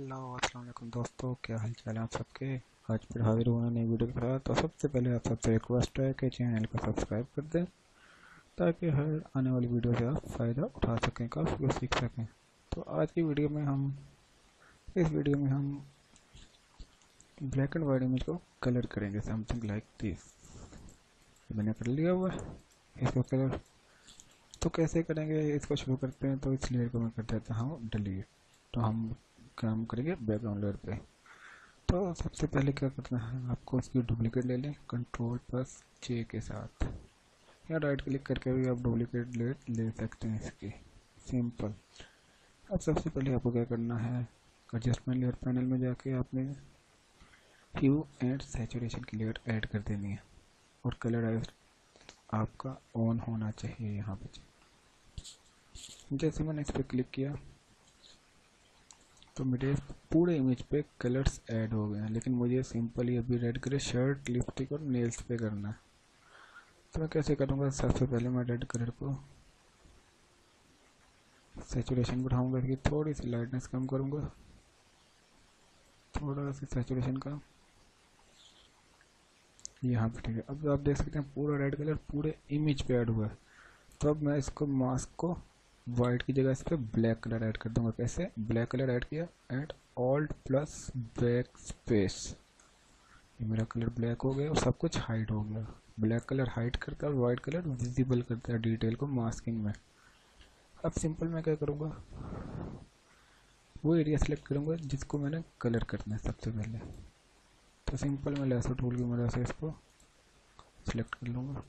Hello अस्सलाम दोस्तों, क्या हाल चाल है आप सबके? आज फिर हाजिर हुआ नई वीडियो के साथ। तो सबसे पहले आप सबसे रिक्वेस्ट है कि चैनल को सब्सक्राइब कर दें, ताकि हर आने वाली वीडियो से आप फ़ायदा उठा सकें, काफ़ी कुछ सीख सकें। तो आज की वीडियो में हम, इस वीडियो में हम ब्लैक एंड वाइट इमेज को कलर करेंगे। समथिंग लाइक दिस मैंने कर लिया हुआ इसको कलर तो कैसे करेंगे, इसको शुरू करते हैं तो इस लेयर को मैं कर देता हूँ डिलीट तो हम काम करेंगे बैकग्राउंड लेयर पे। तो सबसे पहले क्या करना है, आपको इसकी डुप्लीकेट ले लें कंट्रोल प्लस जे के साथ। या राइट क्लिक करके भी आप डुप्लीकेट लेयर ले सकते हैं इसकी। सिंपल अब सबसे पहले आपको क्या करना है एडजस्टमेंट लेयर पैनल में जाके आपने ह्यू एंड सेचुरेशन की लेयर ऐड कर देनी है। और कलर आपका ऑन होना चाहिए यहाँ पे। जैसे मैंने इस पर क्लिक किया तो मेरे पूरे इमेज पे कलर्स ऐड हो गए हैं। लेकिन मुझे सिंपली अभी रेड कलर शर्ट लिपस्टिक और नेल्स पे करना है। तो मैं कैसे करूँगा? सबसे पहले मैं रेड कलर को सेचुरेशन बढ़ाऊँगा। इसकी थोड़ी सी लाइटनेस कम करूँगा। थोड़ा सा सेचुरेशन का यहाँ पे, ठीक है। अब आप देख सकते हैं पूरा रेड कलर पूरे इमेज पे ऐड हुआ है। तो अब मैं इसको मास्क को वाइट की जगह इस पर ब्लैक कलर ऐड कर दूँगा कैसे? ब्लैक कलर ऐड किया and alt plus back space ये मेरा कलर ब्लैक हो गया और सब कुछ हाइड हो गया। ब्लैक कलर हाइड करता है और वाइट कलर विजिबल करता है डिटेल को मास्किंग में। अब सिंपल मैं क्या करूँगा? वो एरिया सेलेक्ट करूँगा जिसको मैंने कलर करना है सबसे पहले। तो सिंपल मैं लेसर टूल की मदद से इसको सेलेक्ट कर लूँगा।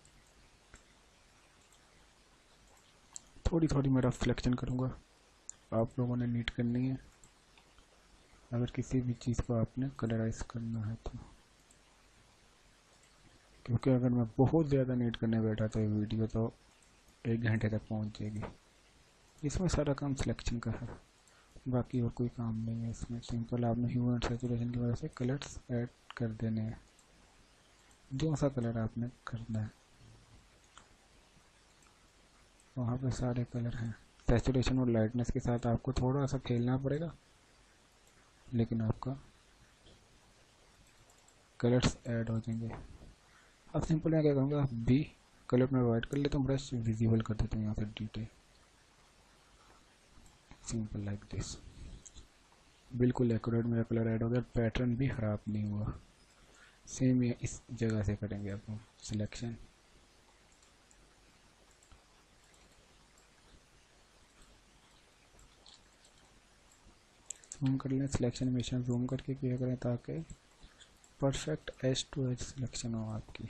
थोड़ी थोड़ी मैं सिलेक्शन करूँगा। आप लोगों ने नीट करनी है। अगर किसी भी चीज़ को आपने कलराइज करना है तो। क्योंकि अगर मैं बहुत ज़्यादा नीट करने बैठा तो वीडियो तो एक घंटे तक पहुँच जाएगी। इसमें सारा काम सिलेक्शन का है। बाकी और कोई काम नहीं है इसमें। सिंपल आपने ह्यूमन सेचुरेशन की वजह से कलर्स ऐड कर देने हैं। जो सा कलर आपने करना है। वहाँ पे सारे कलर हैं। सेचुरेशन और लाइटनेस के साथ आपको थोड़ा सा खेलना पड़ेगा। लेकिन आपका कलर्स ऐड हो जाएँगे। अब सिंपल मैं क्या करूँगा बी कलर में वाइट कर लेता हूँ ब्रश विजिबल कर देता हूँ यहाँ से डिटेल सिंपल लाइक दिस बिल्कुल एक्यूरेट मेरा कलर ऐड हो गया पैटर्न भी ख़राब नहीं हुआ। सेम इस जगह से करेंगे आप सिलेक्शन जूम कर लें सिलेक्शन मिशन जूम करके किया करें ताकि perfect H to H selection हो आपकी।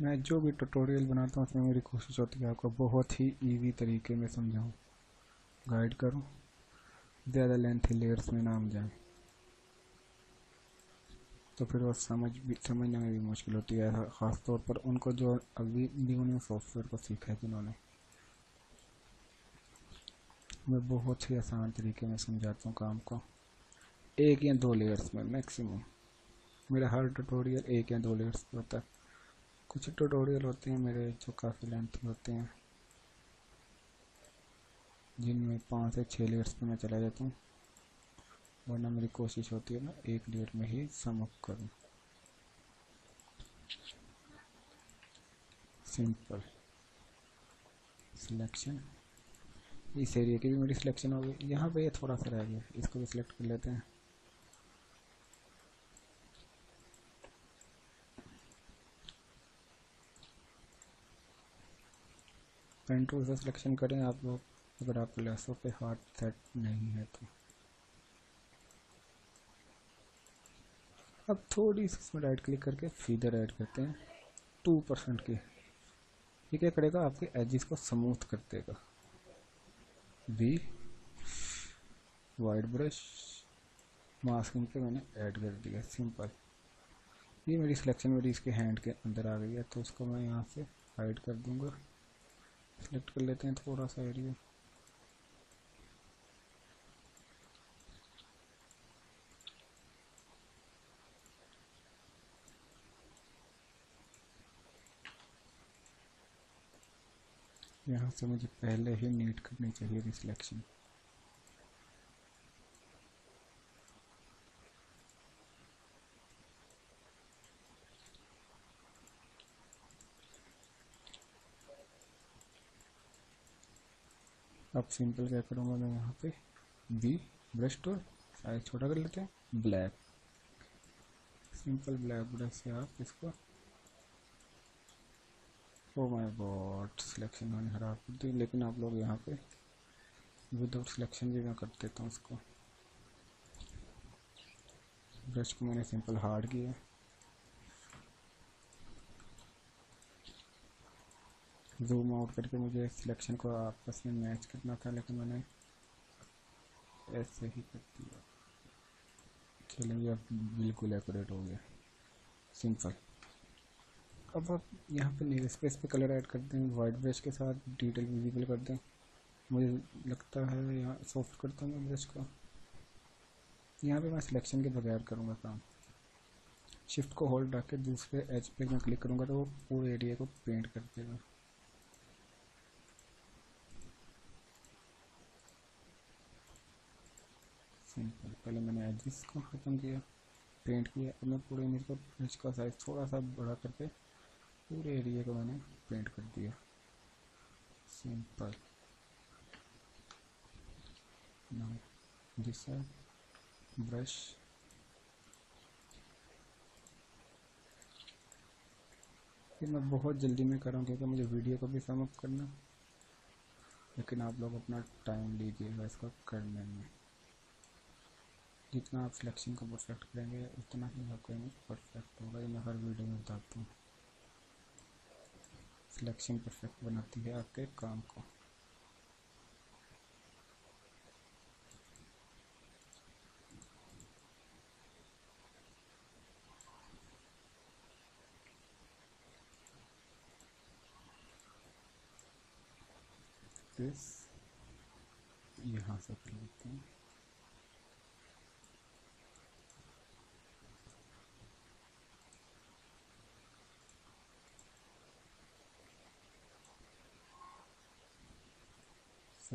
मैं जो भी ट्यूटोरियल बनाता हूँ, उसमें मेरी कोशिश होती है आपको बहुत ही इजी तरीके में समझाऊँ। गाइड करूँ, ज़्यादा लेंथी लेयर्स में नाम जाए तो फिर वो समझ भी, समझने में भी मुश्किल होती है ख़ास तौर पर उनको जो अभी न्यू न्यू सॉफ्टवेयर को सीखा है जिन्होंने। मैं बहुत ही आसान तरीके में समझाता हूँ काम को। एक या दो लेयर्स में मैक्सिमम मेरा हर ट्यूटोरियल एक या दो लेयर्स पे होता है। कुछ ट्यूटोरियल होते हैं मेरे जो काफ़ी लेंथी होते हैं। जिनमें पाँच से छः लेयर्स पे मैं चला जाता हूँ। वरना मेरी कोशिश होती है ना, एक लेयर में ही समअप करूँ। सिंपल सिलेक्शन इस एरिया की भी मेरी सिलेक्शन हो गई। यहाँ पे ये थोड़ा सा रह गया। इसको भी सिलेक्ट कर लेते हैं। टूल से सिलेक्शन करें। आप लोग अगर आपको लेसों पे हार्ड सेट नहीं है तो। अब थोड़ी सी इसमें राइट क्लिक करके फीदर ऐड करते हैं। टू परसेंट की। ये क्या करेगा? आपके एजिस को स्मूथ कर देगा। बी वाइट ब्रश मास्किंग पे मैंने ऐड कर दिया। सिंपल ये मेरी सिलेक्शन मेरी इसके हैंड के अंदर आ गई है तो उसको मैं यहाँ से हाइड कर दूँगा। सेलेक्ट कर लेते हैं थोड़ा सा एरिया यहाँ से मुझे पहले ही नीट करनी चाहिए थी सिलेक्शन अब सिंपल क्या करूँगा मैं यहाँ पे? बी ब्रश टूल साइज़ छोटा कर लेते हैं। ब्लैक सिंपल ब्लैक ब्रश से आप इसको ओ माय गॉड सिलेक्शन मैंने ख़राब कर दी, लेकिन आप लोग यहाँ पे विदाउट सिलेक्शन भी मैं कर देता हूँ उसको। ब्रश को मैंने सिंपल हार्ड किया। जूम आउट करके मुझे सिलेक्शन को आपस में मैच करना था, लेकिन मैंने ऐसे ही कर दिया। चलेंगे अब बिल्कुल एक्यूरेट हो गया। सिंपल अब आप यहाँ पे नील स्पेस पे कलर ऐड कर दें वाइट ब्रश के साथ डिटेल विजिबल कर दें मुझे लगता है यहाँ सॉफ्ट करता हूँ ब्रश को। यहाँ पे मैं सिलेक्शन के बगैर करूँगा काम। शिफ्ट को होल्ड रख के दूसरे एज पे मैं क्लिक करूँगा तो वो पूरे एरिया को पेंट कर देगा। सिंपल पहले मैंने एजिस को ख़त्म किया पेंट किया, अब मैं पूरे इमेज को ब्रश का साइज़ थोड़ा सा बड़ा करके पूरे एरिया को मैंने पेंट कर दिया। सिंपल दिस ब्रश फिर मैं बहुत जल्दी में कर रहा हूँ, क्योंकि मुझे वीडियो को भी सम अप करना। लेकिन आप लोग अपना टाइम लीजिएगा इसको करने में। जितना आप सिलेक्शन को परफेक्ट करेंगे, उतना ही आपको परफेक्ट होगा। ये मैं हर वीडियो में बताता हूँ। सिलेक्शन परफेक्ट बनाती है आपके काम को। दिस यहाँ से कर लेते हैं।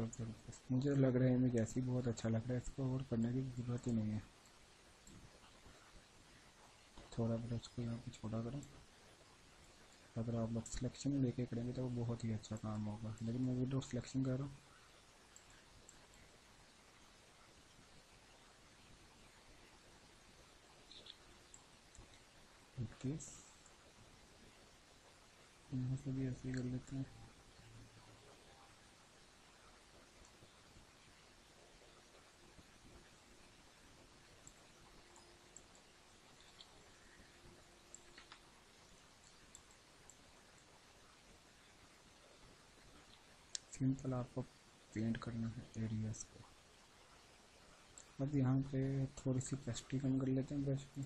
ज़बरदस्त मुझे लग रहा है इमेज ऐसी बहुत अच्छा लग रहा है, इसको और करने की ज़रूरत ही नहीं है। थोड़ा ब्रश को यहाँ पे छोटा करें, अगर आप लोग सिलेक्शन लेके करेंगे तो वो बहुत ही अच्छा काम होगा। लेकिन मैं विदाउट सिलेक्शन कर रहा हूँ। यहाँ से भी ऐसे ही कर लेते हैं। सिंपल आपको पेंट करना है एरियाज़ को। अब यहाँ पे थोड़ी सी पेस्टी कम कर लेते हैं ब्रश की।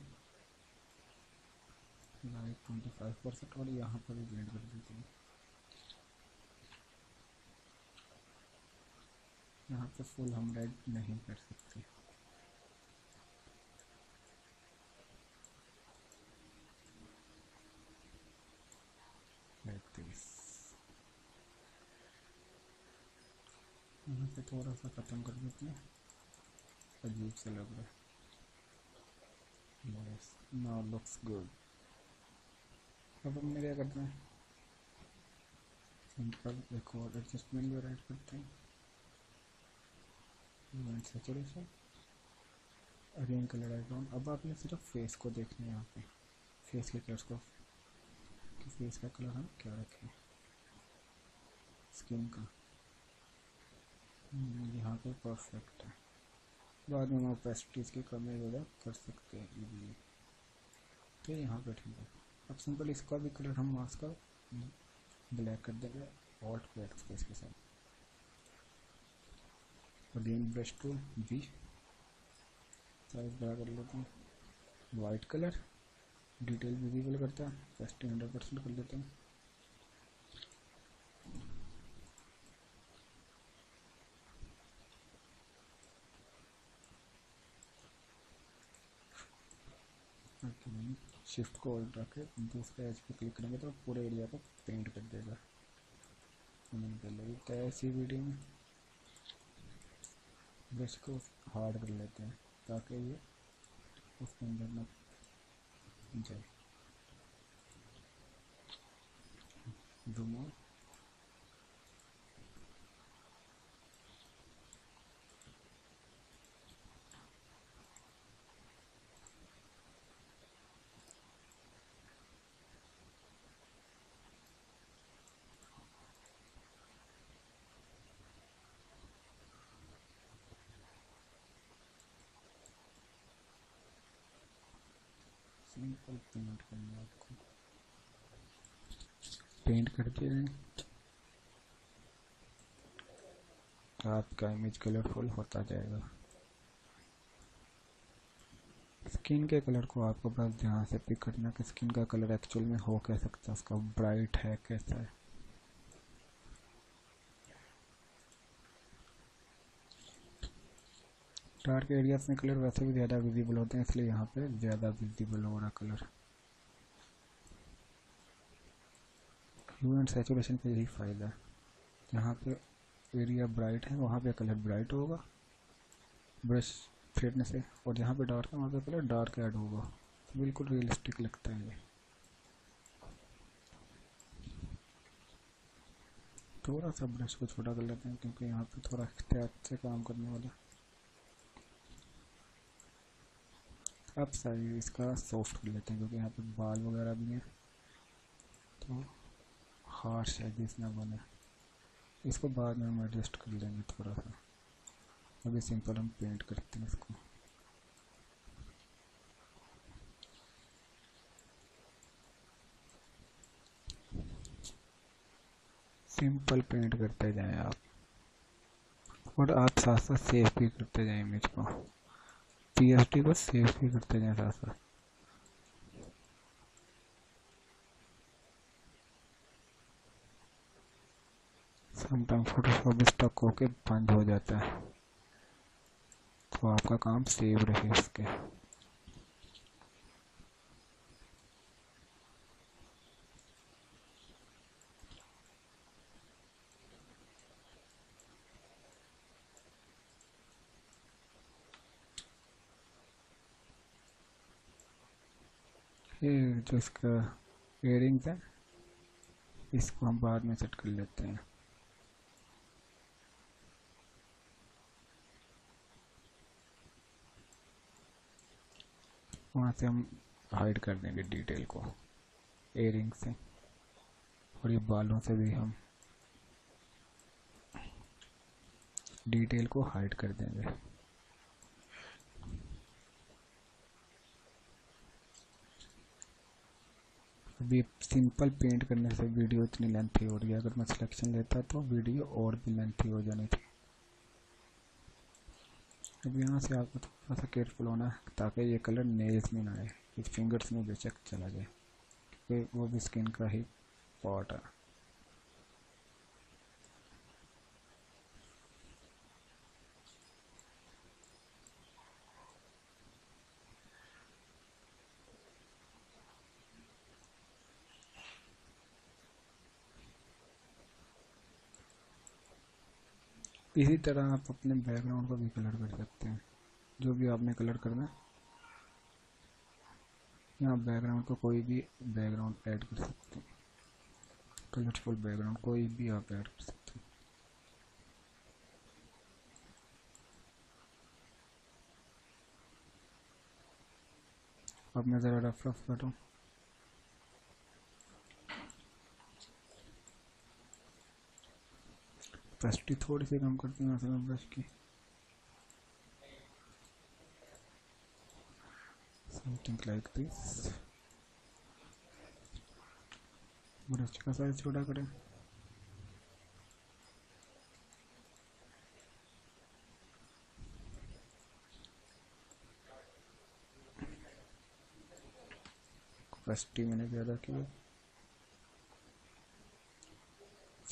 लाइक ट्वेंटी फाइव परसेंट और यहाँ पर भी पेंट कर देते हैं। यहाँ पे फुल हम रेड नहीं कर सकते like this यहाँ पे थोड़ा सा ख़त्म कर देते हैं। अजीब से लग रहा है। यस नाउ लुक्स गुड अब हमने क्या करना है? सिंपल एक और एडजस्टमेंट भी राइट करते हैं। सेचुरेशन अरेंज कलर आइकॉन अब आपने सिर्फ़ फेस को देखना है यहाँ पे। फेस के कलर्स को। कि फेस का कलर हम क्या रखें? स्किन का। यहाँ पे परफेक्ट है। बाद में हम ओपेसिटीज़ की कमी वगैरह कर सकते हैं इजीली तो यहाँ पे ठीक है। अब सिंपल इसका भी कलर हम मास्क का ब्लैक कर देंगे ऑल्ट ब्लैक स्पेस के साथ। Again brush tool B size बड़ा कर लेते हैं। वाइट कलर डिटेल विजिबल करता है। फेस्टिंग हंड्रेड परसेंट कर लेते हैं। शिफ्ट को होल्ड रख के दूसरे एज पे क्लिक करेंगे तो पूरे एरिया को पेंट कर देगा। नहीं कर लगी तो ऐसी वीडियो में ब्रश को हार्ड कर लेते हैं, ताकि ये उसके अंदर ना जाए। जूम सिंपल पेंट करना आपको पेंट करते रहें आपका इमेज कलरफुल होता जाएगा। स्किन के कलर को आपको बस ध्यान से पिक करना कि स्किन का कलर एक्चुअल में हो कह सकता है उसका ब्राइट है कैसा है। डार्क एरियाज़ में कलर वैसे भी ज़्यादा विजिबल होते हैं, इसलिए यहाँ पे ज़्यादा विजिबल हो रहा कलर। ह्यू एंड सेचुरेशन का यही फ़ायदा है। जहाँ पे एरिया ब्राइट है, वहाँ पे कलर ब्राइट होगा। ब्रश फेरने से और जहाँ पे डार्क है, वहाँ पे कलर डार्क ऐड होगा। तो बिल्कुल रियलिस्टिक लगता है ये। थोड़ा सा ब्रश को छोटा कर लेते हैं, क्योंकि यहाँ पे थोड़ा एहतियात से काम करने वाला अब साइज़ इसका सॉफ्ट कर लेते हैं, क्योंकि यहाँ पे बाल वगैरह भी हैं। तो हार्श एजेस ना बने। इसको बाद में हम एडजस्ट कर लेंगे थोड़ा सा। अभी सिंपल हम पेंट करते हैं इसको। सिंपल पेंट करते जाएँ आप। और आप साथ साथ सेव भी करते जाएँ इमेज को। पी को सेव भी करते जाएँ साथ साथ समटाइम फोटोशॉप स्टॉक होके बंद हो जाता है। तो आपका काम सेव रहे उसके। ये जो इसका एयरिंग्स है इसको हम बाद में सेट कर लेते हैं। वहाँ से हम हाइड कर देंगे डिटेल को एयरिंग से। और ये बालों से भी हम डिटेल को हाइड कर देंगे। अभी सिंपल पेंट करने से वीडियो इतनी लेंथी हो रही है। अगर मैं सिलेक्शन लेता तो वीडियो और भी लेंथी हो जानी थी। अब यहाँ से आपको थोड़ा सा केयरफुल होना है ताकि ये कलर नेल्स में ना आए फिंगर्स में बेशक चला जाए, क्योंकि वो भी स्किन का ही पार्ट है। इसी तरह आप अपने बैकग्राउंड को भी कलर कर सकते हैं। जो भी आपने कलर करना है। यहाँ बैकग्राउंड को कोई भी बैकग्राउंड ऐड कर सकते हैं। कलरफुल बैकग्राउंड कोई भी आप ऐड कर सकते हैं। अब मैं ज़रा रफ रफ कर कैपेसिटी थोड़ी सी कम करती हूँ मैं ब्रश की। समथिंग लाइक दिस ब्रश का साइज़ छोटा करें। कैपेसिटी मैंने ज़्यादा की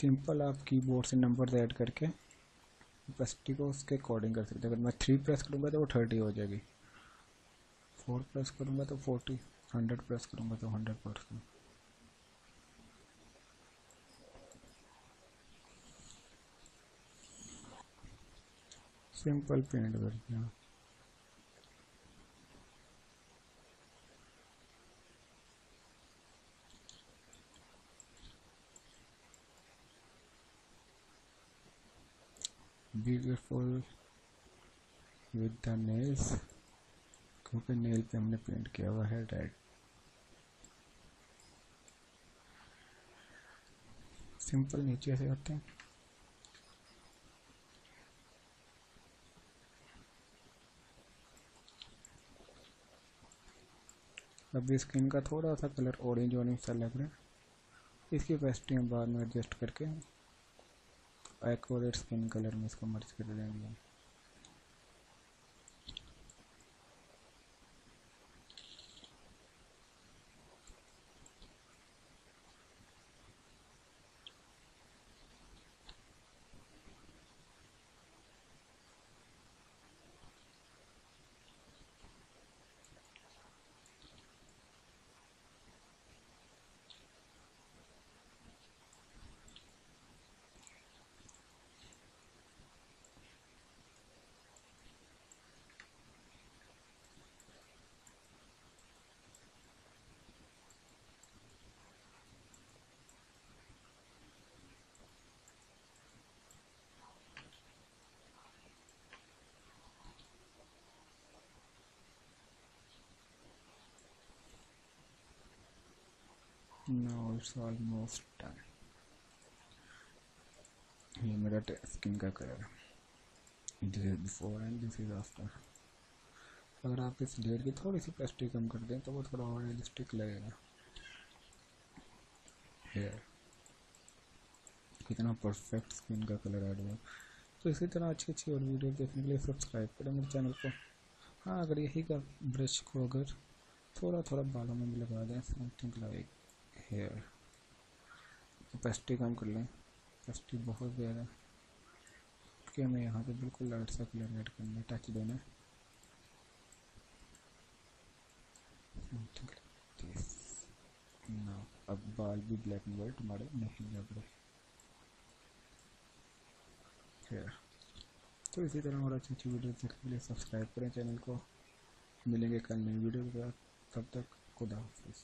सिंपल आप कीबोर्ड से नंबर्स ऐड करके इंपेसिटी को उसके अकॉर्डिंग कर सकते हैं। अगर मैं थ्री प्रेस करूँगा तो वो थर्टी हो जाएगी। फोर प्रेस करूँगा तो फोर्टी, हंड्रेड प्रेस करूँगा तो हंड्रेड परसेंट। सिंपल पेंट कर दिया careful with the nails. क्योंकि नेल पे हमने पेंट किया हुआ है रेड सिंपल नीचे से करते हैं। अभी स्किन का थोड़ा सा कलर ऑरेंज ऑरेंज सा लग रहा है। इसकी कैपेसिटी हम बाद में एडजस्ट करके एक्यूरेट स्किन कलर में इसको मर्ज कर देंगे। It's almost done. ये मेरा स्किन का कलर है this is before and this is after अगर आप इस लेयर की थोड़ी सी पेस्ट्री कम कर दें तो वो थोड़ा और रियलिस्टिक लगेगा। हेयर कितना परफेक्ट स्किन का कलर ऐड हुआ। तो इसी तरह अच्छी अच्छी और वीडियो देखने के लिए सब्सक्राइब करें मेरे चैनल को। हाँ अगर यही का ब्रश को अगर थोड़ा थोड़ा बालों में भी लगा दें समथिंग लाइक हेयर कैपेसिटी कम कर लें। कैपेसिटी बहुत ज़्यादा। क्योंकि हमें यहाँ पे बिल्कुल लाइट सा कलर ऐड करना है टच देना है। ना अब बाल भी ब्लैक एंड वाइट हमारे नहीं लग रहे। तो इसी तरह और अच्छी अच्छी वीडियो देखने के लिए सब्सक्राइब करें चैनल को। मिलेंगे कल नई वीडियो के बाद तब तक खुदा हाफिज़।